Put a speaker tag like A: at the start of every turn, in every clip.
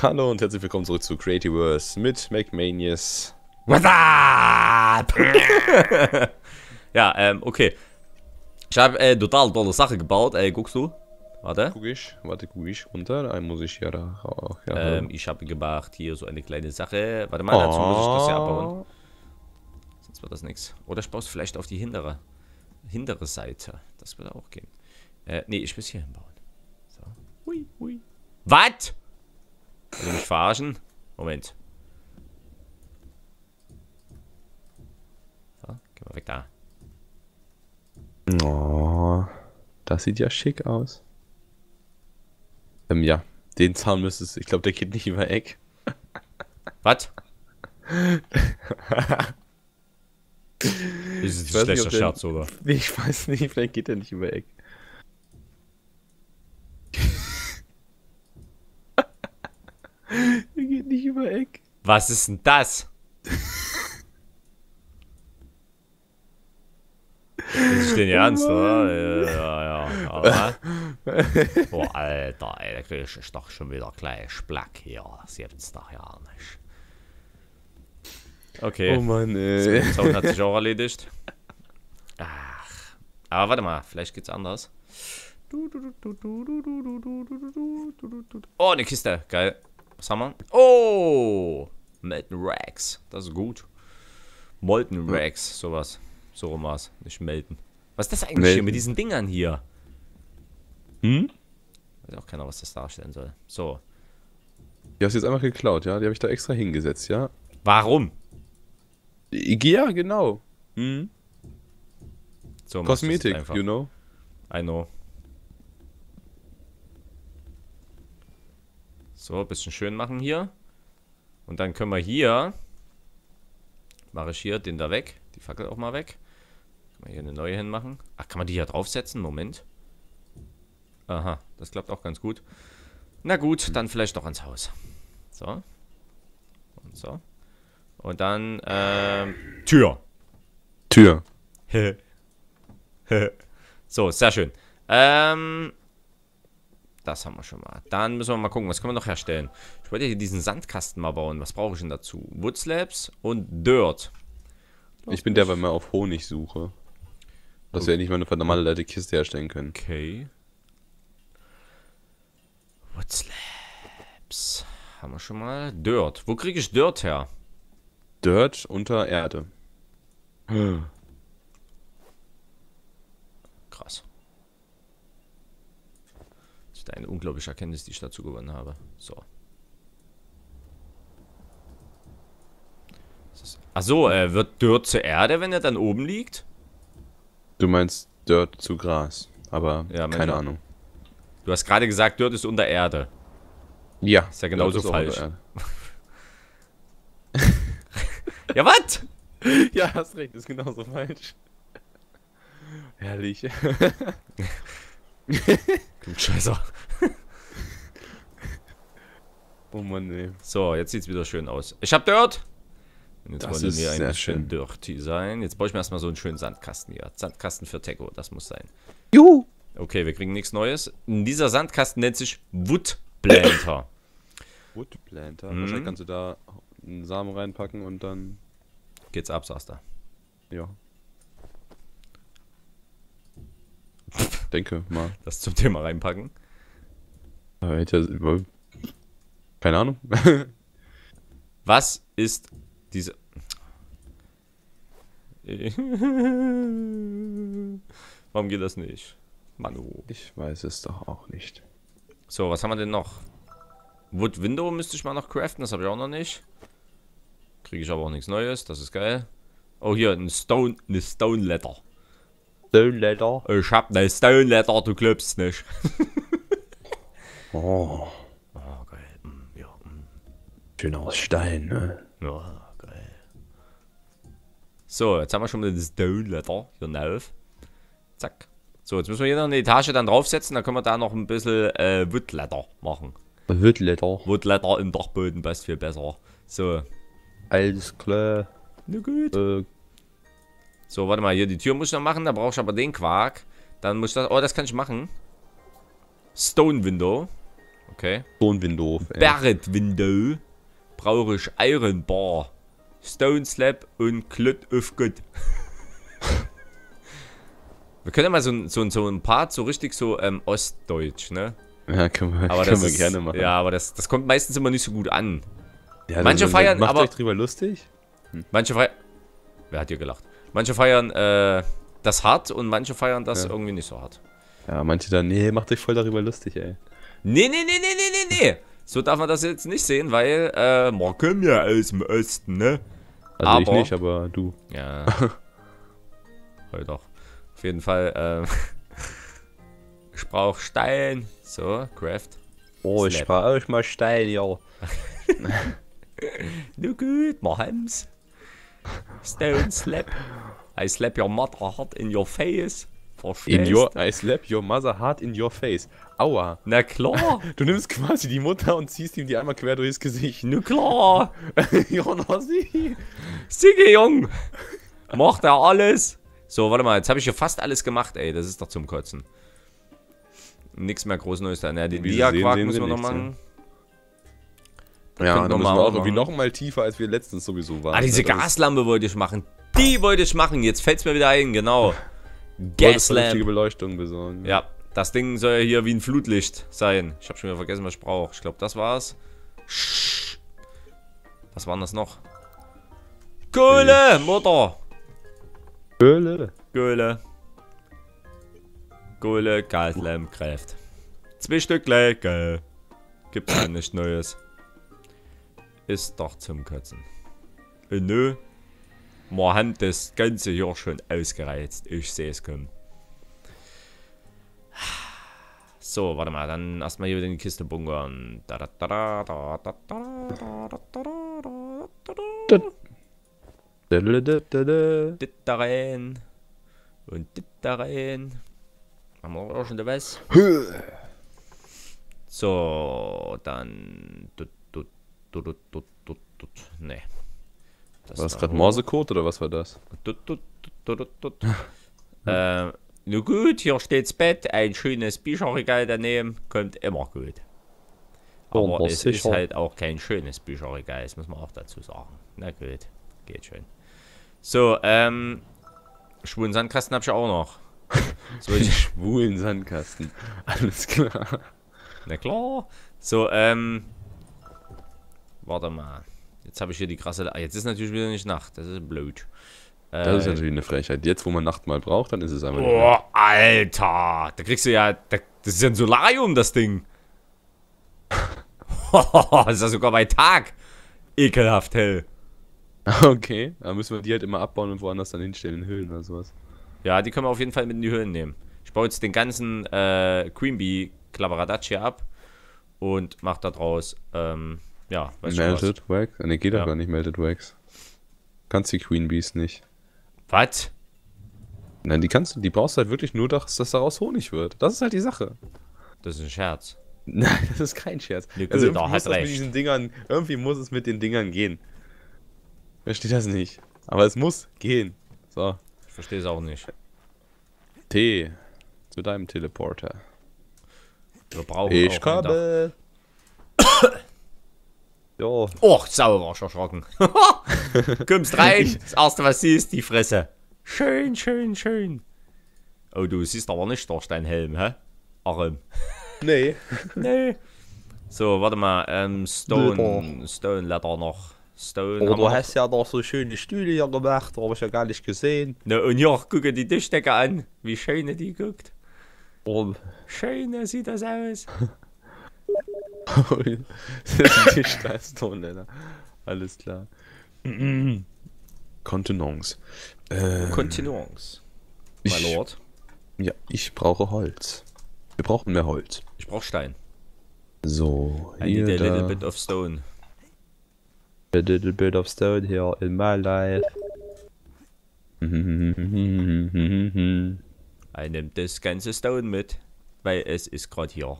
A: Hallo und herzlich willkommen zurück zu Creativerse mit McManius.
B: What's up? ja, ähm, okay. Ich habe äh, total tolle Sache gebaut. Ey, guckst du? Warte.
A: Guck ich, warte, guck ich runter. Dann muss ich ja da auch. Ja,
B: Ähm, ich habe gemacht hier so eine kleine Sache. Warte mal, dazu muss ich das ja abbauen. Sonst wird das nichts. Oder ich baue es vielleicht auf die hintere, hintere Seite. Das würde auch gehen. Äh, nee, ich will es hier hinbauen. So. Hui, hui. Was? Will du mich verarschen? Moment. So, geh mal weg da.
A: Oh, das sieht ja schick aus. Ähm, ja, den Zaun müsstest Ich glaube, der geht nicht über Eck.
B: Was? Ist ein schlechter Scherz, oder?
A: Ich weiß nicht, vielleicht geht der nicht über Eck. der geht nicht über Eck.
B: Was ist denn das? Das ist denn ernst, oder? Ja, ja, ja. Boah, Alter, ey, da krieg ich doch schon wieder gleich Splack hier. Das gibt's doch ja nicht. Okay,
A: Oh Mann, ey.
B: Zaun hat sich auch erledigt. Ach, aber warte mal, vielleicht geht's anders. Oh, eine Kiste, geil. Was haben wir? Oh, Melton Rags, das ist gut. Molten Rags, sowas. So rum war's, nicht melten. Was ist das eigentlich hier
A: Melten.
B: mit diesen Dingern hier?
A: Hm?
B: Weiß auch keiner, was das darstellen soll. So,
A: Die hast du jetzt einfach geklaut, ja? Die habe ich da extra hingesetzt, ja?
B: warum?
A: Ja, genau. Hm?
B: So,
A: Kosmetik, you know?
B: I know. So, bisschen schön machen hier. Und dann können wir hier. Mache ich hier den da weg. Die Fackel auch mal weg. Kann man hier eine neue hinmachen. Ach, kann man die hier draufsetzen? Moment. Aha, das klappt auch ganz gut. Na gut, dann vielleicht doch ans Haus. So. Und so. Und dann, ähm, Tür.
A: Tür.
B: so, sehr schön. Ähm, das haben wir schon mal. Dann müssen wir mal gucken, was können wir noch herstellen. Ich wollte hier diesen Sandkasten mal bauen. Was brauche ich denn dazu? Wood Slabs und Dirt.
A: Ich bin der, weil man auf Honig suche. Dass wir endlich mal eine normale Kiste herstellen können.
B: Okay. Wood Slabs. Haben wir schon mal. Dirt. Wo kriege ich Dirt her?
A: Dirt unter Erde.
B: Krass. Eine unglaubliche Erkenntnis, die ich dazu gewonnen habe. So. Achso, äh, wird Dirt zur Erde, wenn er dann oben liegt?
A: Du meinst Dirt zu Gras. Aber
B: Ja,
A: keine
B: manchmal.
A: Ahnung.
B: Du hast gerade gesagt, Dirt ist unter Erde.
A: Ja.
B: Ist ja genauso falsch. Ja, was?
A: Ja, hast recht, ist genauso falsch. Herrlich.
B: Klugscheißer.
A: Oh Mann, ey.
B: So, jetzt sieht's wieder schön aus. Ich hab Dirt. Und jetzt
A: Das
B: wollen wir bisschen
A: schön.
B: dirty sein. Jetzt baue ich mir erstmal so einen schönen Sandkasten hier. Sandkasten für Teco, das muss sein.
A: Juhu.
B: Okay, wir kriegen nichts Neues. Dieser Sandkasten nennt sich Wood Planter.
A: Wood Planter.
B: Mhm.
A: Wahrscheinlich kannst du da einen Samen reinpacken und dann.
B: Geht's ab, sagst du.
A: Ja. Denke mal.
B: Das zum Thema reinpacken.
A: Keine Ahnung.
B: Was ist diese. Warum geht das nicht? Manu.
A: Ich weiß es doch auch nicht.
B: So, was haben wir denn noch? Wood Window müsste ich mal noch craften, das habe ich auch noch nicht. Kriege ich aber auch nichts Neues, das ist geil. Oh, hier, ein Stone, eine Stone Letter.
A: Stone Leather.
B: Ich hab eine Stone Letter, du glaubst nicht.
A: Oh,
B: Oh, geil. Mm, ja, mm,
A: schön aus Stein, ne?
B: ja, geil. So, jetzt haben wir schon mal eine Stone Letter hier drauf. Zack. So, jetzt müssen wir hier noch eine Etage dann draufsetzen, dann können wir da noch ein bisschen äh, Wood Letter machen.
A: Wood Leather.
B: Wood Letter im Dachboden passt viel besser. So,
A: Alles klar.
B: na gut.
A: Äh,
B: So, warte mal, hier die Tür muss ich noch machen, da brauche ich aber den Quark. Dann muss ich das, oh, das kann ich machen. Stone Window. Okay.
A: Stone Window. ey.
B: Barrett Window. Brauche ich Iron Bar. Stone Slab und Clut of God. wir können ja mal so, ein- so, so ein Part so richtig so ähm, Ostdeutsch, ne?
A: Ja, können wir,
B: Aber
A: können wir
B: ist,
A: gerne machen.
B: Ja, aber das, das kommt meistens immer nicht so gut an.
A: Ja,
B: manche feiern
A: macht
B: aber-
A: euch drüber lustig.
B: Manche feiern. Wer hat hier gelacht? Manche feiern äh, das hart und manche feiern das
A: Ja.
B: irgendwie nicht so hart.
A: Ja, manche dann, nee, macht euch voll darüber lustig, ey.
B: Nee, nee, nee, nee, nee, nee, nee. So darf man das jetzt nicht sehen, weil äh, wir kommen ja aus dem Osten, ne?
A: Also ich
B: Aber-
A: nicht, aber du.
B: Ja. Voll doch. Auf jeden Fall, ähm. ich brauch Stein. So, Craft.
A: Oh,
B: Slap.
A: brauche euch mal Stein, ja.
B: Nu gut, wir haben's. Stone slap. I slap your mother hard in your face. Verstehst?
A: In your, I slap your mother hard in your face. Aua.
B: Na klar.
A: Du nimmst quasi die Mutter und ziehst ihm die einmal quer durchs Gesicht.
B: Na klar.
A: ja, na sie.
B: Sigge, Jung. Macht er alles. So, warte mal, jetzt habe ich hier fast alles gemacht, ey. Das ist doch zum Kotzen. Nichts mehr groß Neues da. Na, den Diaquark müssen wir noch machen.
A: Ja,
B: könnten
A: dann müssen wir
B: auch
A: irgendwie
B: machen.
A: noch mal tiefer, als wir letztens sowieso waren.
B: Ah, diese
A: Das
B: Gaslampe wollte ich machen. Die wollte ich machen. Jetzt fällt's mir wieder ein, genau. Gaslamp.
A: Beleuchtung besorgen.
B: Ja, das Ding soll ja hier wie ein Flutlicht sein. Ich habe schon wieder vergessen, was ich brauche. Ich glaube, das war's. Was waren das noch? Kohle, Mutter.
A: Höhle.
B: Kohle. Kohle, Gaslamp, Kraft. Zwei Stück Lege. Gibt's ja nichts Neues. Ist doch zum Kotzen. Und nö, wir haben das Ganze hier schon ausgereizt. Ich sehe es kommen. So, warte mal, dann erstmal hier wieder in die Kiste bunkern. Dit da rein. Und dit da rein. Haben wir auch schon was? So, dann tut, tut, tut, tut, tut, tut. Nee. Das
A: War das
B: da
A: gerade. Morsecode oder was war das?
B: Tut, tut, tut, tut, tut. äh, nun gut, hier steht's Bett, ein schönes Bücherregal daneben, kommt immer gut. Aber
A: Aber
B: es ist
A: sicher.
B: halt auch kein schönes Bücherregal, das muss man auch dazu sagen. Na gut, geht schon. So, ähm, schwulen Sandkasten habe ich auch noch. So,
A: Den
B: ich,
A: schwulen Sandkasten. Alles klar.
B: na klar. So, ähm, warte mal. Jetzt habe ich hier die krasse. Ah, jetzt ist natürlich wieder nicht Nacht, das ist blöd. Äh,
A: Das ist natürlich eine Frechheit. Jetzt, wo man Nacht mal braucht, dann ist es einfach.
B: Boah, Alter. Da kriegst du ja. Da, das ist ja ein Solarium, das Ding. das ist ja sogar bei Tag. Ekelhaft hell.
A: Okay, dann müssen wir die halt immer abbauen und woanders dann hinstellen, in Höhlen oder sowas.
B: Ja, die können wir auf jeden Fall mit in die Höhlen nehmen. Ich baue jetzt den ganzen äh, Queen Bee Klapperadatsch hier ab und mach da draus, ähm, ja, weißt du?
A: Melted Wax? Ne, geht doch
B: Ja.
A: gar nicht, Melted Wax. Kannst die Queen Bees nicht.
B: Was?
A: Nein, die kannst du, die brauchst du halt wirklich nur, dass, dass daraus Honig wird. Das ist halt die Sache.
B: Das ist ein Scherz.
A: Nein, das ist kein Scherz.
B: Gut,
A: also irgendwie muss das mit
B: recht.
A: diesen Dingern, irgendwie muss es mit den Dingern gehen. Versteht das nicht. Aber es muss gehen. So,
B: Ich verstehe es auch nicht.
A: T. Zu deinem Teleporter.
B: Wir brauchen
A: Ich
B: auch
A: jo.
B: Oh, sauer war ich erschrocken. Kommst rein, das erste was siehst, die Fresse. Schön, schön, schön. Oh, du siehst aber nicht durch deinen Helm, hä? Arm.
A: Nee.
B: Nee. So, warte mal, ähm, Stone, Stone Leather noch. Stone.
A: Oh,
B: haben
A: du hast ja noch so schöne Stühle hier gemacht, habe ich ja gar nicht gesehen.
B: Ne, und hier, gucke die Tischdecke an. Wie schön die guckt.
A: Oh,
B: Schön sieht das aus.
A: das ist die Steinstone, Alles klar. Kontenance. Äh,
B: Continuance. My
A: ich,
B: Lord.
A: ja, ich brauche Holz. Wir brauchen mehr Holz.
B: Ich brauch Stein.
A: So,
B: I
A: hier,
B: need a little bit of stone.
A: A little bit of stone here in my life.
B: I nimm das ganze Stone mit, weil es ist gerade hier.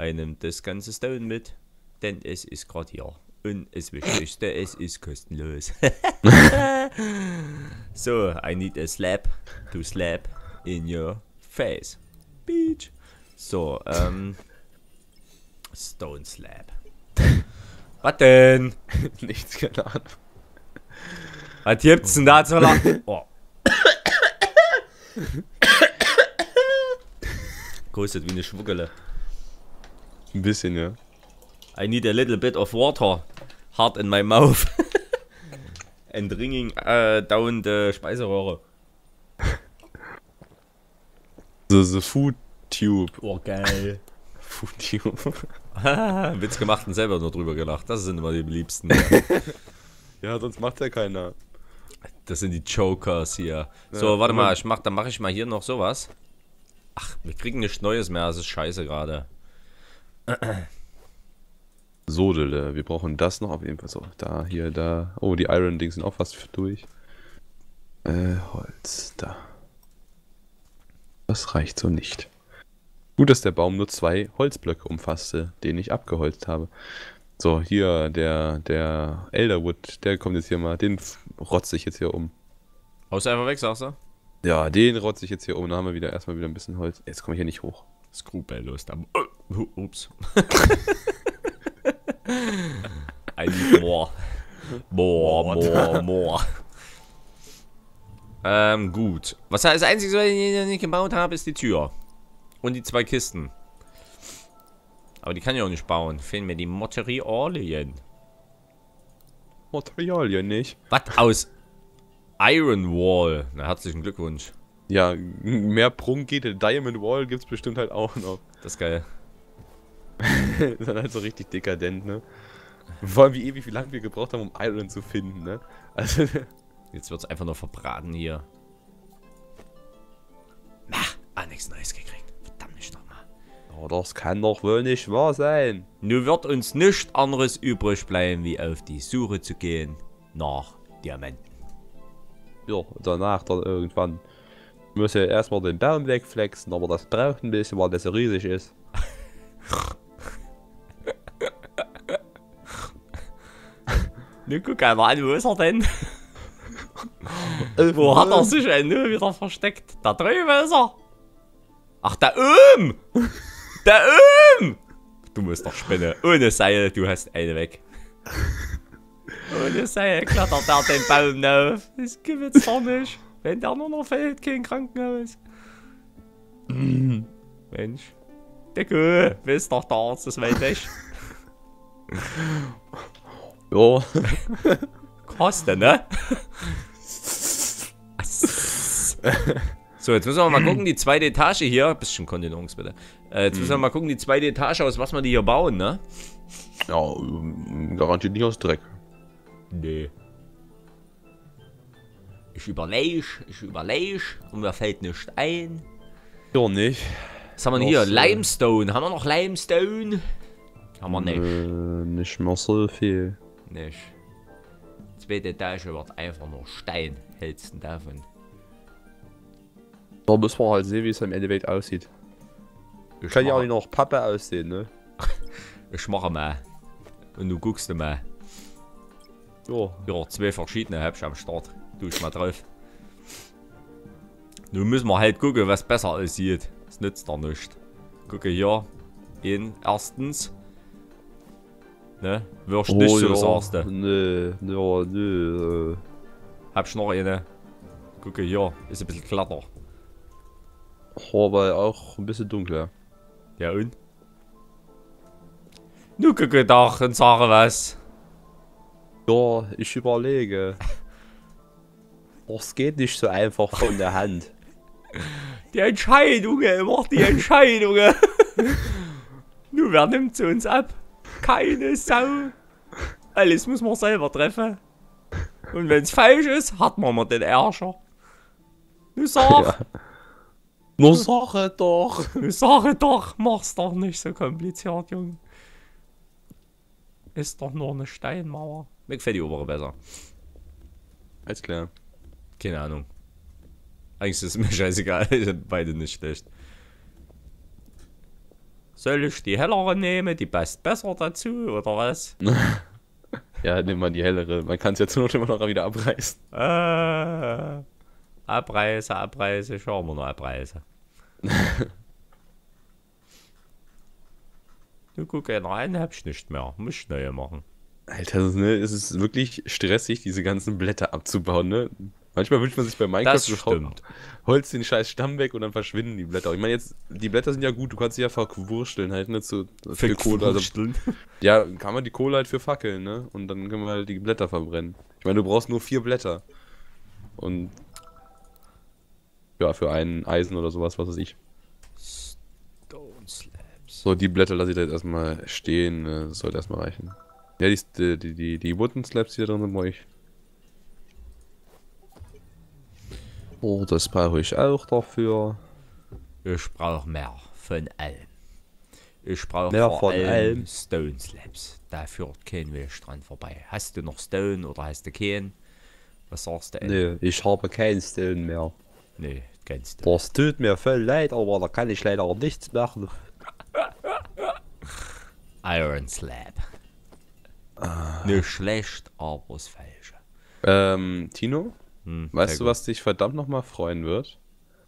B: I nimm das ganze Stone mit, denn es ist gerade hier. Und das Wichtigste, es ist kostenlos. so, I need a slap to slap in your face. Beach. So, ähm. Stone Slab. Was denn?
A: Nichts, keine Ahnung.
B: Was gibt's denn da zu lachen? Oh. Kostet wie eine Schwuggele.
A: Ein bisschen, ja.
B: I need a little bit of water. Hard in my mouth. And ringing uh, down the Speiseröhre.
A: So, so Food Tube.
B: Oh, geil.
A: Food Tube.
B: Witz gemacht und selber nur drüber gelacht. Das sind immer die liebsten.
A: ja, sonst macht ja keiner.
B: Das sind die Jokers hier. So,
A: Ja,
B: warte mal, ich mach, dann mache ich mal hier noch sowas. Ach, wir kriegen nichts Neues mehr, das ist scheiße gerade.
A: Sodele, wir brauchen das noch auf jeden Fall so. Da, hier, da. Oh, die Iron-Dings sind auch fast durch. Äh, Holz, da. Das reicht so nicht. Gut, dass der Baum nur zwei Holzblöcke umfasste, den ich abgeholzt habe. So, hier, der, der Elderwood, der kommt jetzt hier mal, den rotze ich jetzt hier um.
B: Haust du einfach weg, sagst du?
A: Ja, den rotze ich jetzt hier um, dann haben wir wieder erstmal wieder ein bisschen Holz. Jetzt komme ich hier nicht hoch.
B: Skrupellos da. Oh, ups. I need more. More, more, more. Ähm, gut. Was das Einzige, was ich nicht gebaut habe, ist die Tür. Und die zwei Kisten. Aber die kann ich auch nicht bauen. Fehlen mir die Materialien.
A: Materialien nicht.
B: Was aus Iron Wall? Na, herzlichen Glückwunsch.
A: Ja, mehr Prunk geht. Diamond Wall gibt's bestimmt halt auch noch.
B: Das ist geil.
A: ist dann halt so richtig dekadent, ne? Vor allem wie ewig, wie lange wir gebraucht haben, um Iron zu finden, ne? Also,
B: Jetzt wird's einfach nur verbraten hier. Na, ah, nichts Neues gekriegt. Verdammt nicht nochmal.
A: oh, das kann doch wohl nicht wahr sein.
B: Nun wird uns nichts anderes übrig bleiben, wie auf die Suche zu gehen nach Diamanten.
A: Ja, danach dann irgendwann. Wir müssen ja erstmal den Baum wegflexen, aber das braucht ein bisschen, weil der so riesig ist.
B: Nun guck einmal an, wo ist er denn? Wo hat er sich denn nur wieder versteckt? Da drüben ist er. Ach, da oben! Da oben! Du musst doch spinnen. Ohne Seil, du hast eine weg. Ohne Seil klettert er den Baum auf. Das gibt's doch nicht. Wenn der nur noch fällt, kein Krankenhaus. Mensch. Dicke, wisst doch, der Arzt ist weit weg.
A: Ja,
B: Koste, ne? so, jetzt müssen wir mal gucken, die zweite Etage hier. Bisschen Kontenance bitte. Äh, jetzt müssen wir mal gucken, die zweite Etage, aus was wir die hier bauen, ne?
A: ja ähm, garantiert nicht aus Dreck.
B: Nee. Ich überlege, ich überlege und mir fällt nichts ein.
A: Ja, nicht.
B: Was haben wir denn hier?
A: so.
B: Limestone. Haben wir noch Limestone? Haben wir nicht.
A: Äh, nicht mehr so viel.
B: Nicht. Zweite Etage wird einfach nur Stein. Hältst du davon?
A: Da müssen wir halt sehen, wie es im Endeffekt aussieht.
B: Ich
A: Kann ja auch nicht noch Pappe aussehen, ne?
B: Ich mache mal. Und du guckst mal.
A: Ja.
B: Ja, zwei verschiedene hab ich am Start. Tu ich mal drauf. Nun müssen wir halt gucken, was besser aussieht. Das nützt doch nichts. Gucke hier. In erstens. Ne? Wirst nicht so, sagst du.
A: Nee, ja, nee. Äh.
B: Hab ich noch eine. Gucke hier. Ist ein bisschen glatter.
A: Aber auch ein bisschen dunkler.
B: Ja und? Nu gucke doch und sage was.
A: Ja, ich überlege. Das geht nicht so einfach von der Hand.
B: Die Entscheidungen, immer die Entscheidungen. Nur wer nimmt sie uns ab? Keine Sau. Alles muss man selber treffen. Und wenn's falsch ist, hat man mal den Ärger. Nu sag,
A: Ja. Nur Sache doch.
B: nu sag doch, mach's doch nicht so kompliziert, Junge. Ist doch nur eine Steinmauer. Mir gefällt die obere besser.
A: Alles klar.
B: Keine Ahnung. Eigentlich ist es mir scheißegal, beide nicht schlecht. Soll ich die hellere nehmen? Die passt besser dazu, oder was?
A: Ja, nimm mal die hellere. Man kann es jetzt nur immer noch wieder abreißen.
B: Äh, abreiße, abreiße, schauen wir noch abreiße. Du guck einer an, hab ich nicht mehr. Muss ich neue machen.
A: Alter, ne, es ist wirklich stressig, diese ganzen Blätter abzubauen, ne? Manchmal wünscht man sich bei Minecraft
B: Das stimmt.
A: holst den scheiß Stamm weg und dann verschwinden die Blätter. Ich meine jetzt, die Blätter sind ja gut, du kannst sie ja verwursteln halt, ne, zu, für Kohle. Also, ja, kann man die Kohle halt für fackeln, ne? Und dann können wir halt die Blätter verbrennen. Ich meine, du brauchst nur vier Blätter. Und ja, für ein Eisen oder sowas, was weiß ich.
B: Stone Slabs.
A: So, die Blätter lasse ich da jetzt erstmal stehen, ne? das sollte erstmal reichen. Ja, die, die, die, die Wooden Slabs, die da drin sind, brauche ich. Oh, das brauche ich auch dafür.
B: Ich brauche mehr von allem. Ich brauche
A: Mehr
B: vor
A: von
B: allem
A: allem.
B: Stone Slabs. Da führt kein Weg dran vorbei. Hast du noch Stone oder hast du keinen? Was sagst du?
A: Nee, ich habe keinen Stone mehr.
B: Nee, kennst du.
A: Das tut mir voll leid, aber da kann ich leider auch nichts machen.
B: Iron Slab.
A: Ah.
B: Nicht schlecht, aber das Falsche.
A: Ähm, Tino,
B: Hm,
A: weißt du,
B: gut.
A: was dich verdammt nochmal freuen wird?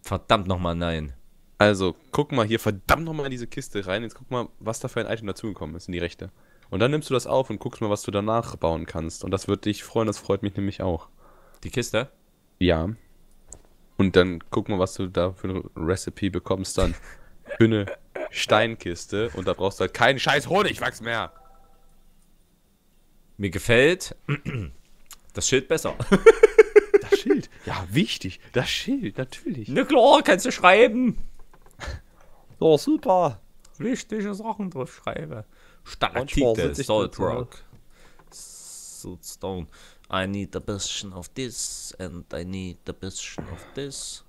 B: Verdammt nochmal nein.
A: Also, guck mal hier verdammt nochmal in diese Kiste rein. Jetzt guck mal, was da für ein Item dazugekommen ist in die rechte. Und dann nimmst du das auf und guckst mal, was du danach bauen kannst. Und das wird dich freuen, das freut mich nämlich auch.
B: Die Kiste?
A: Ja. Und dann guck mal, was du da für eine Recipe bekommst dann. Für eine Steinkiste. Und da brauchst du halt keinen scheiß Honigwachs mehr.
B: Mir gefällt das Schild besser.
A: Ja, wichtig. Das Schild, natürlich.
B: Na klar, kannst du schreiben.
A: Oh, super.
B: Wichtige Sachen drauf schreiben.
A: Manchmal
B: Stalaktite,
A: sitz ich
B: Salt
A: mit so-
B: Rock, Siltstone. I need a bisschen of this and I need a bisschen of this.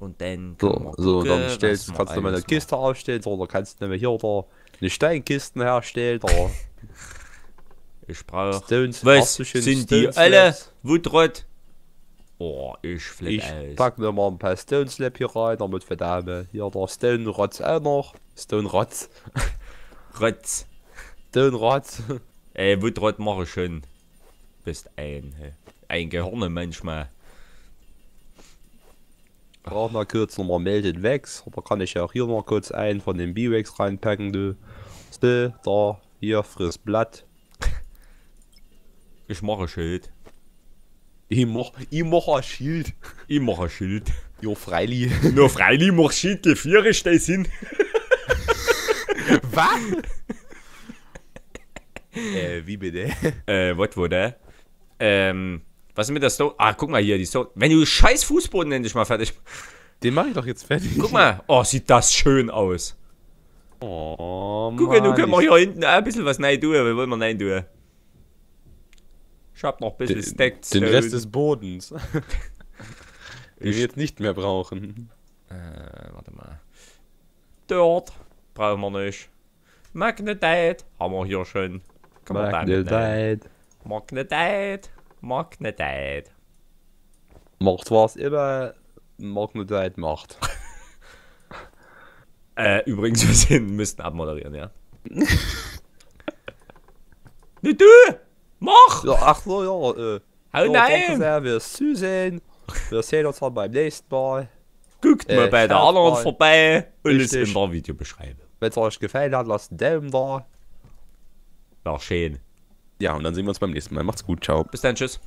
B: Und dann
A: So, so dann stellst, kannst du mal eine Kiste aufstellen, oder kannst du nämlich hier da eine Steinkisten herstellen.
B: Macht. Ich brauche.
A: Stones,
B: Was sind die
A: Stone
B: alle?
A: Slabs?
B: Oh, ich flipp
A: Ich
B: aus.
A: pack mir mal ein paar Stone Slab hier rein, damit wir da haben. Hier der Stone Rotz auch noch. Stone Rotz.
B: Rotz.
A: Stone Rotz.
B: Ey, Wutrot mache ich schon. Bist ein, ein Gehirn manchmal.
A: Brauch mal kurz nochmal Melden Wax. Oder kann ich auch hier noch kurz einen von den B-Wax reinpacken, du. So, da, hier, frisst Blatt.
B: Ich mache Schild.
A: Ich mach, ich mach ein Schild.
B: Ich mache Schild.
A: Jo, freilich.
B: Nur freilich mach Schild, die vier steh sind.
A: Was? äh, wie bitte?
B: Äh, was wurde? Ähm, was ist mit der Stone? Ah, guck mal hier, die Stone. Wenn du scheiß Fußboden endlich mal fertig.
A: Den mache ich doch jetzt fertig.
B: Guck mal. Oh, sieht das schön aus.
A: Oh,
B: Guck mal, du können wir hier hinten auch ein bisschen was rein tun. Wir wollen wir rein tun. Ich hab noch ein bisschen Stacked
A: den
B: Stone.
A: Rest des Bodens. den wir jetzt nicht mehr brauchen.
B: Äh, warte mal. Dort brauchen wir nicht. Magnetite haben wir hier schon.
A: Magnetite.
B: Magnetite. Magnetite.
A: Macht was immer Magnetite macht.
B: Äh, übrigens, wir sind, müssten abmoderieren, ja. ne, du! Mach!
A: Ja, ach so, ja. Äh,
B: Hau
A: so, danke
B: nein!
A: sehr fürs Zusehen. Wir sehen uns dann beim nächsten Mal.
B: Guckt
A: Äh,
B: mal bei der anderen
A: mal.
B: vorbei. Alles
A: Richtig.
B: in der Videobeschreibung.
A: Wenn es euch gefallen hat, lasst einen Daumen da.
B: Ja, schön.
A: Ja, und dann sehen wir uns beim nächsten Mal. Macht's gut, ciao.
B: Bis dann, tschüss.